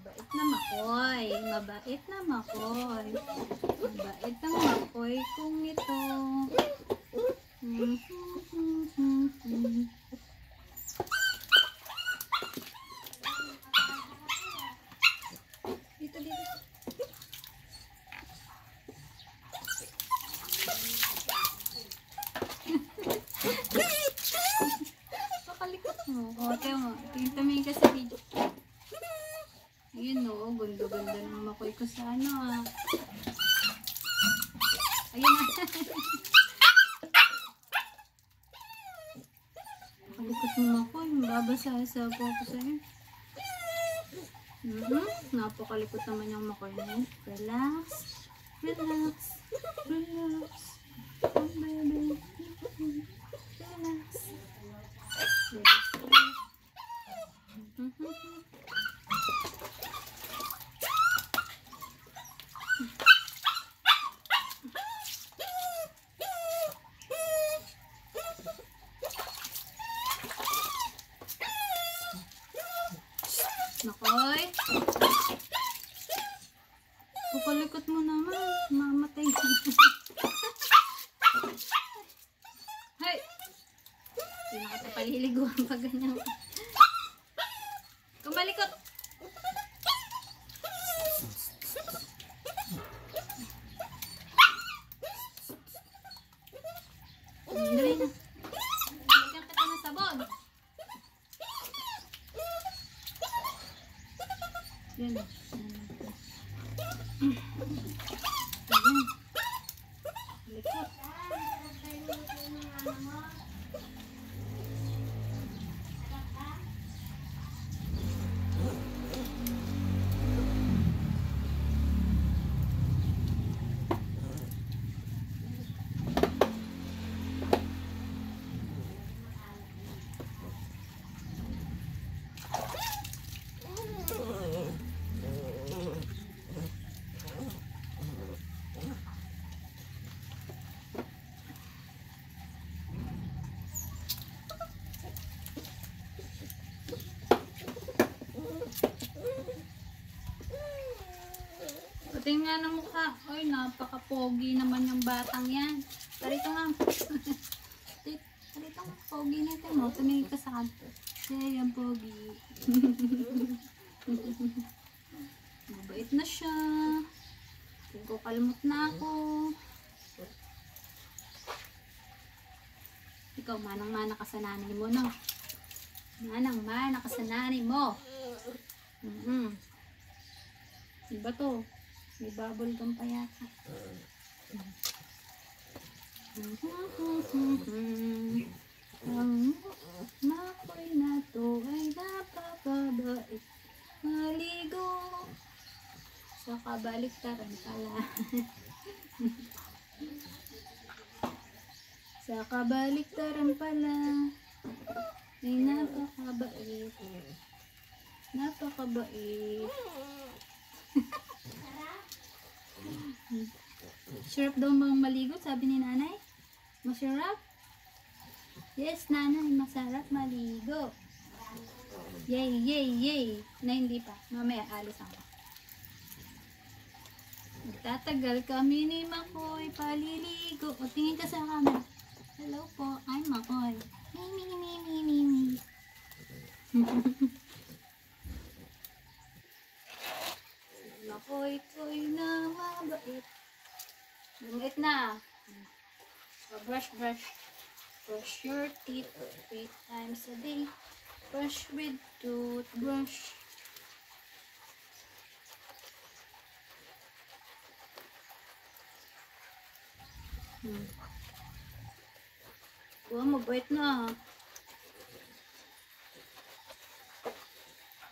Mabait na makoy. Mabait na makoy. Mabait ang makoy kung ito Sa po ko sa'yo. Mhm. Napakalikot naman yung makoy na. Relax. Relax. Relax. Oh, baby. Relax. Relax. Mhm. Nakoy. Pukalikot mo naman. Mamatay. Hay! Hindi na kita paliliguan pa ganyan. Kumalikot! Dali na. Bigyan kita ng sabon. Yan. Ayan. Likot. Pati nga ng mukha. Ay, napaka-pogi naman yung batang yan. Parito nga. Parito nga, pogi nito mo. Tumingin ka sa kanto. Siya yung pogi. Mabait na siya. Kung ko kalmot na ako. Ikaw, manang-mana ka sa nanay mo, no? Manang-mana ka sa nanay mo. Mm-hmm. Iba to. May bubble gum pa yata. Ang makoy na to ay napakabait. Maligo sa kabaliktaran pala. sa kabaliktaran pala ay napakabait. Napakabait. Sarap daw mga maligo, sabi ni nanay. Masarap? Yes, nanay, masarap maligo. Yay, yay, yay. Na hindi pa. Mamaya, alis ako. Magtatagal kami ni Makoy paliligo. O, tingin ka sa camera. Hello po, I'm Makoy. Mi, mi, mi, mi, mi, mi. Makoy, koy na mabait. Bumit na. So, brush, brush. Brush your teeth three times a day. Brush with toothbrush. Hmm. Wow, mabait na.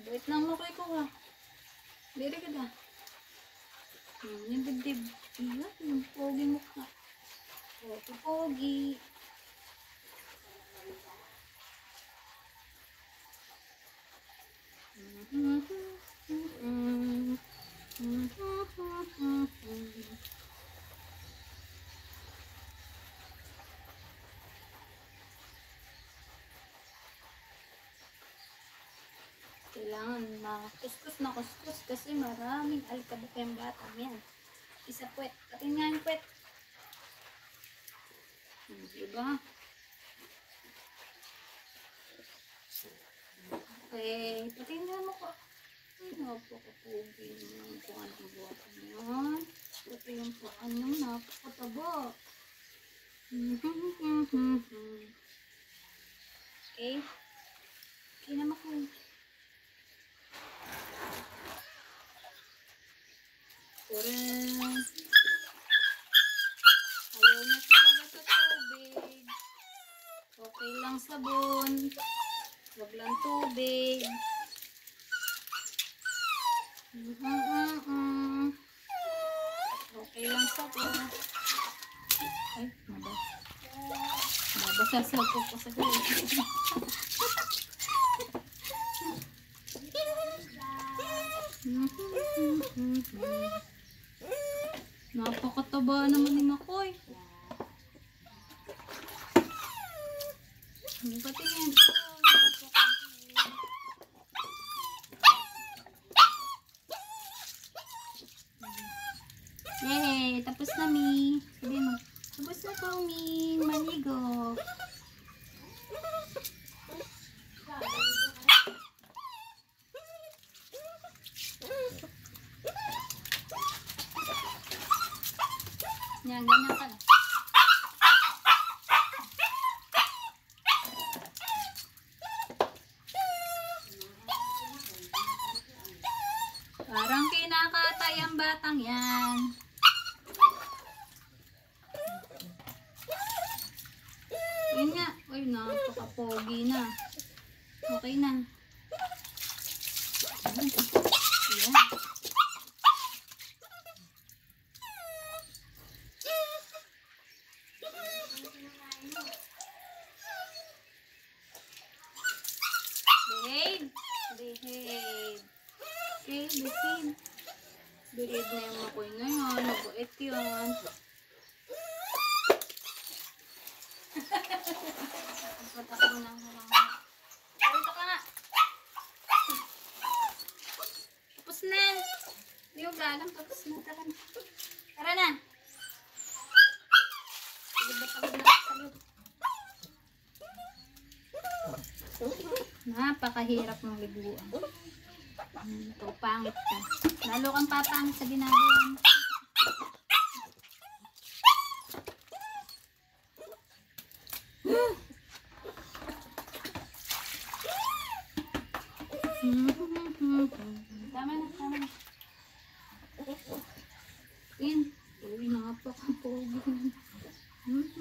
Mabait na ang makoy ko ha. Diri ka na. Hmm, yung dibdib. Iyan, yung pogi mukha. O, oh, ito pogi. Mm-hmm. Mm-hmm. Mm-hmm. Mm-hmm. Kailangan makuskus na kuskus kasi maraming alikabok yung batang yan. Isa puwet. Pati nga yung puwet. Hmm, Diba? Okay. Pati nga mo ko. Ay, napakapugi naman kung anong buwatan yan. Pati yung paan nyo, napakataba. okay. Okay naman ko. Kurang. Ayaw na talaga sa tubig. Okay lang sabon. Huwag lang tubig. Okay lang sabon. Ay, mabas. Mabasa sa ko ko sa gulay. Napakataba naman ni Makoy. Ano ba tingin? Yay! Tapos na, Mi. Sabi mo, tapos na po, Mi. Maligo. Yan, ganyan ka. Parang kinakatay ang batang yan. Yun nga. Uy, napaka-pogi na. Okay na. Yan. Behave. Behave. Okay, behave. Behave na yung makoy na yan. Mabait yun. Patak mo na lang. Dito ka nga. Tapos na. Hindi ko galang. Tapos na. Tara na. Tara na. Pagod na pagod na. Pagod. Napakahirap ng liguan. Hmm, Ito, pangit ka. Lalo kang papangit sa ginagawa mo. Tama na, tama na. Yan. Uy, napaka-pogi. Gusto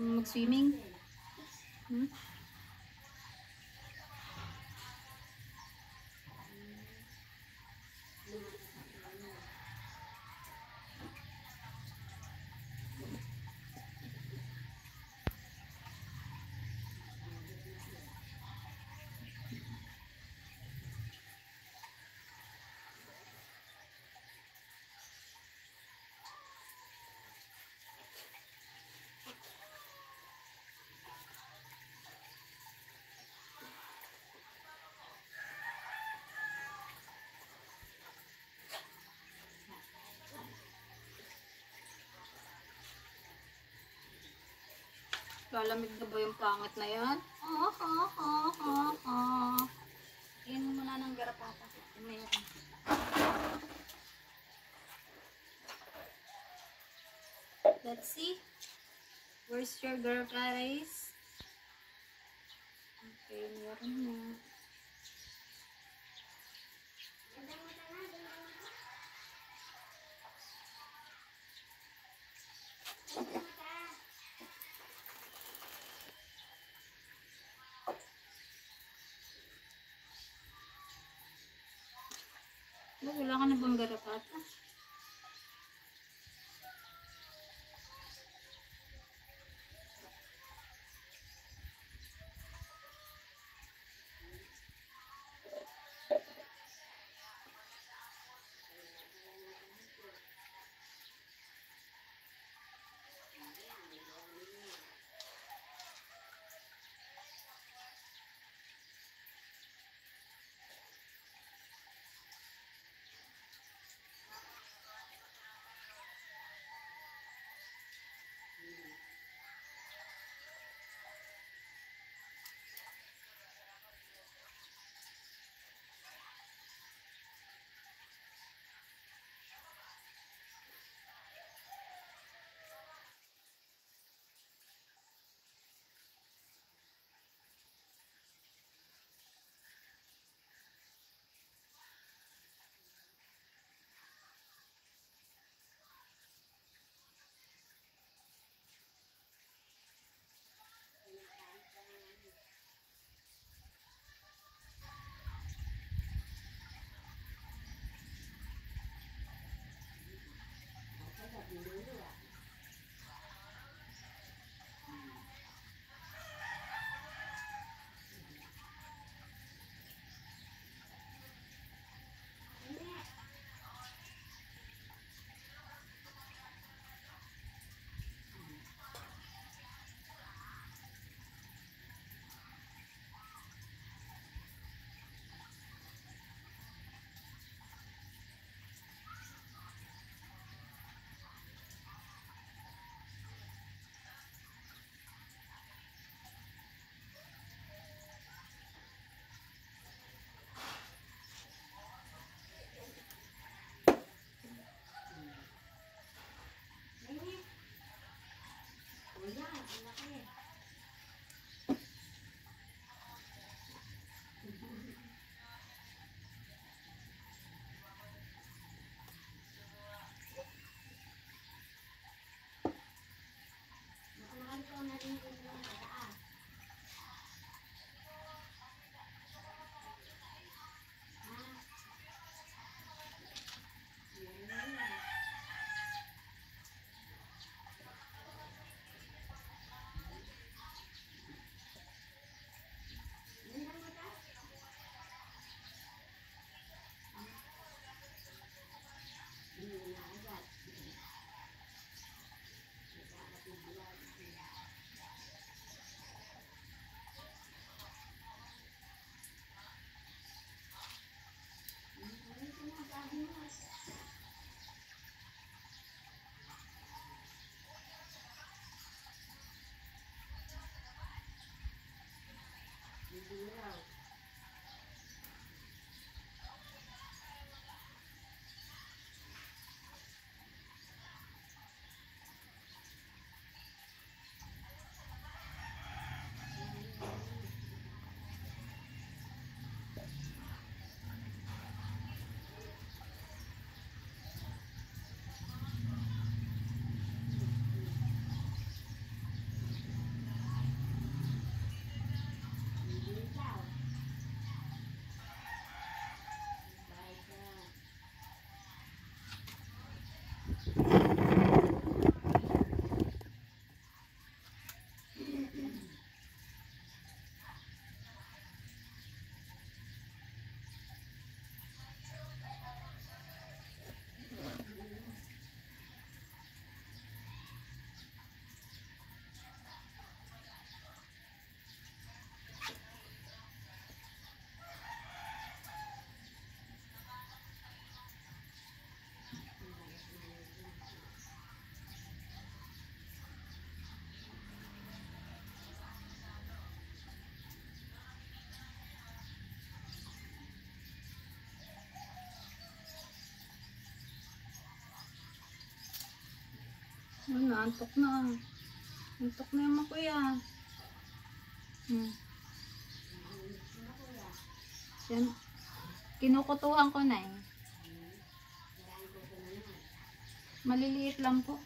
mo mag-swimming? Hmm? Lalamig na ba yung pangit na yan? Ah, ah, ah, ah, ah. Iyan mo na ng garapata. Meron. Let's see. Where's your garapata Okay, meron na. Ba, wala ka na bang garapata? Ano, antok na. Antok na yung mga kuya. Hmm. Yan. Kinukutuhan ko na eh. Maliliit lang po.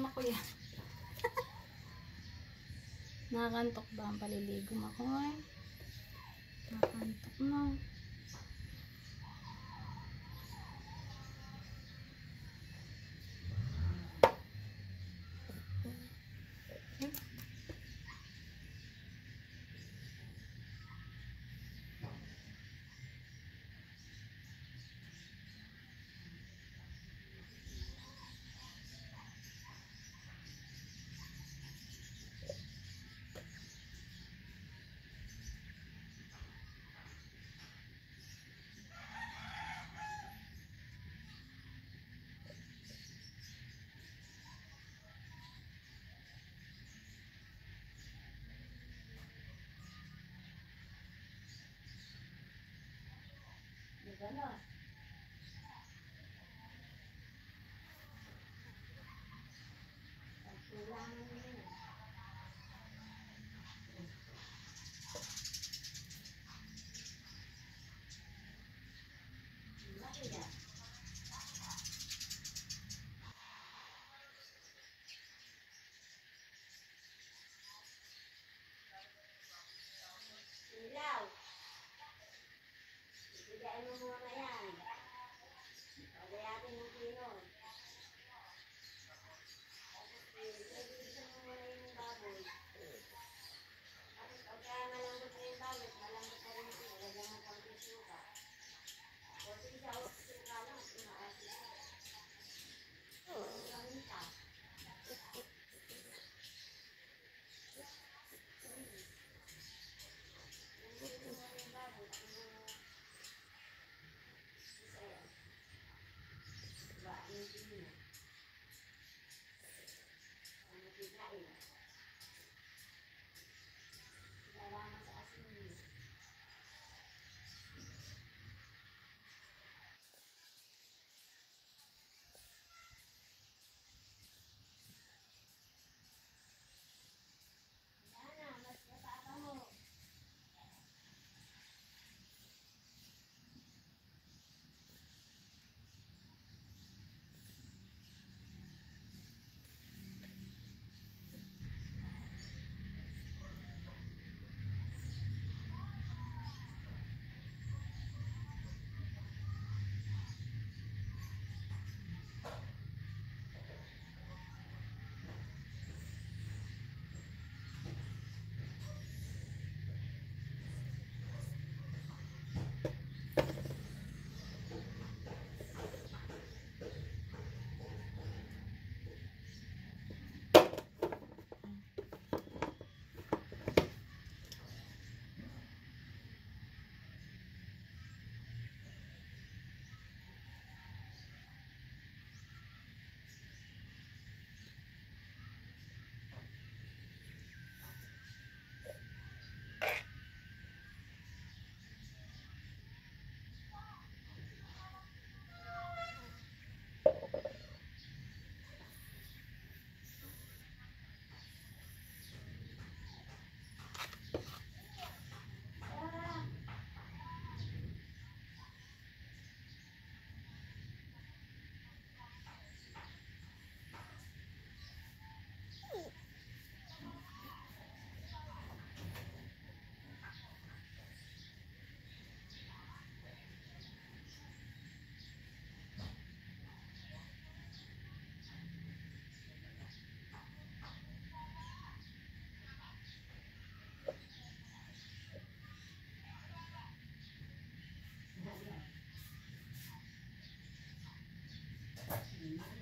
Nakatulog na si Makuya. Nakakantok ba ang paliligo Makoy? Nakakantok na. Koy, Ganas. shoes.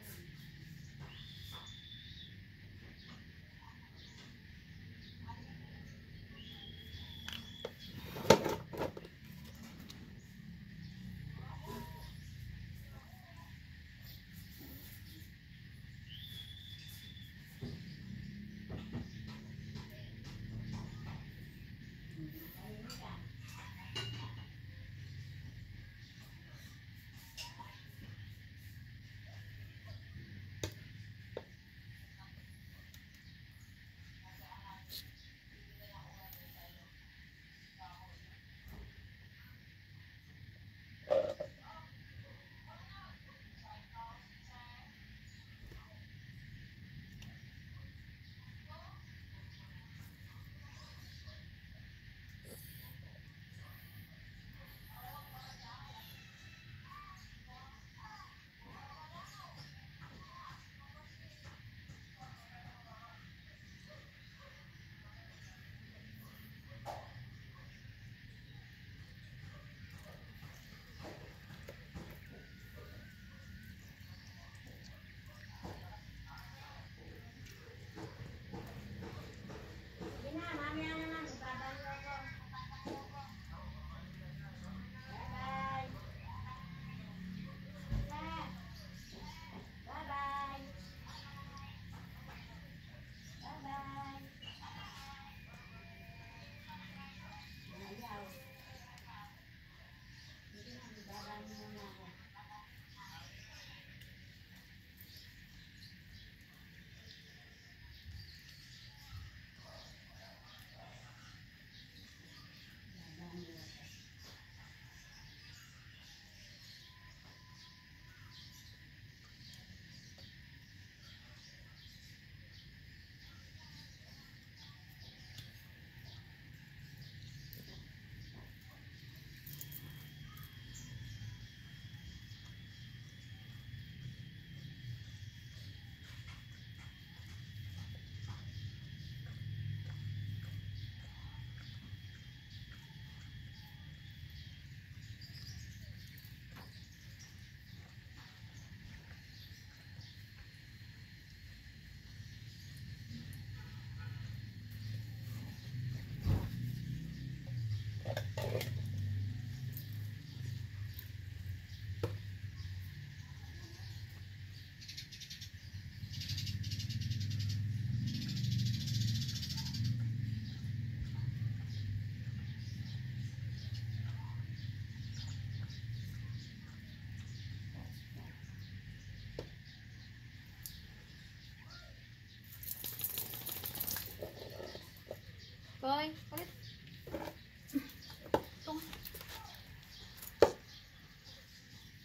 Tung.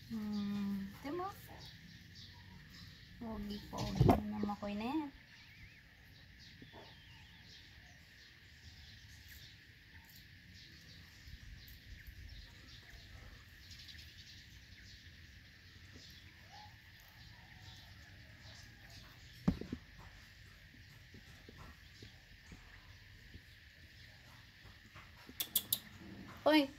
Hmm, ito mo. Pogi-pogi na naman Oi!